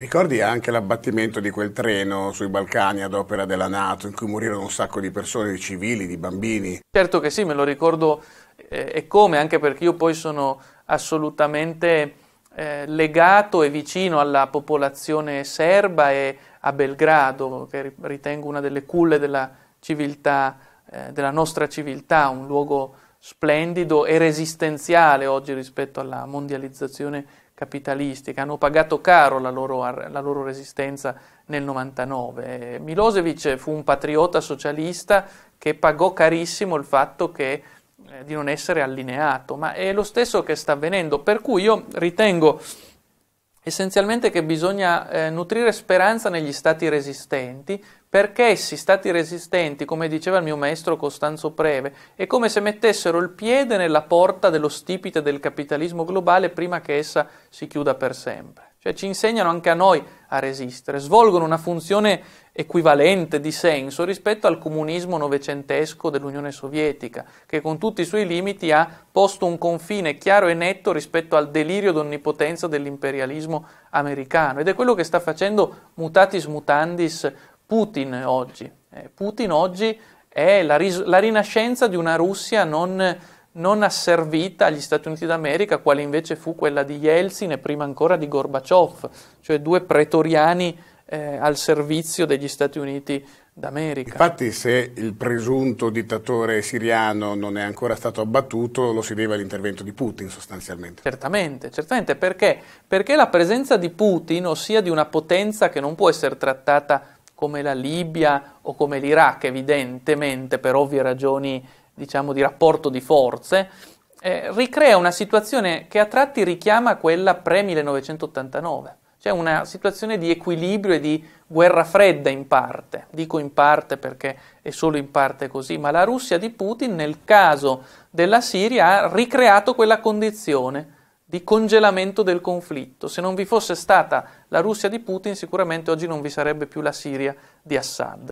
Ricordi anche l'abbattimento di quel treno sui Balcani ad opera della Nato in cui morirono un sacco di persone, di civili, di bambini? Certo che sì, me lo ricordo eh, e come, anche perché io poi sono assolutamente eh, legato e vicino alla popolazione serba e a Belgrado, che ritengo una delle culle della civiltà, eh, della nostra civiltà, un luogo splendido e resistenziale oggi rispetto alla mondializzazione capitalistica, hanno pagato caro la loro, la loro resistenza nel 99. Milosevic fu un patriota socialista che pagò carissimo il fatto che, eh, di non essere allineato, ma è lo stesso che sta avvenendo, per cui io ritengo essenzialmente che bisogna eh, nutrire speranza negli stati resistenti, perché essi stati resistenti, come diceva il mio maestro Costanzo Preve, è come se mettessero il piede nella porta dello stipite del capitalismo globale prima che essa si chiuda per sempre. Cioè ci insegnano anche a noi a resistere, svolgono una funzione equivalente di senso rispetto al comunismo novecentesco dell'Unione Sovietica, che con tutti i suoi limiti ha posto un confine chiaro e netto rispetto al delirio d'onnipotenza dell'imperialismo americano. Ed è quello che sta facendo mutatis mutandis Putin oggi. Eh, Putin oggi è la, ris- la, rinascenza di una Russia non non asservita agli Stati Uniti d'America, quale invece fu quella di Yeltsin e prima ancora di Gorbaciov, cioè due pretoriani eh, al servizio degli Stati Uniti d'America. Infatti se il presunto dittatore siriano non è ancora stato abbattuto lo si deve all'intervento di Putin sostanzialmente. Certamente, certamente perché? Perché la presenza di Putin, ossia di una potenza che non può essere trattata come la Libia o come l'Iraq, evidentemente per ovvie ragioni diciamo, di rapporto di forze, eh, ricrea una situazione che a tratti richiama quella pre-1989, cioè una situazione di equilibrio e di guerra fredda in parte, dico in parte perché è solo in parte così, ma la Russia di Putin nel caso della Siria ha ricreato quella condizione di congelamento del conflitto. Se non vi fosse stata la Russia di Putin, sicuramente oggi non vi sarebbe più la Siria di Assad.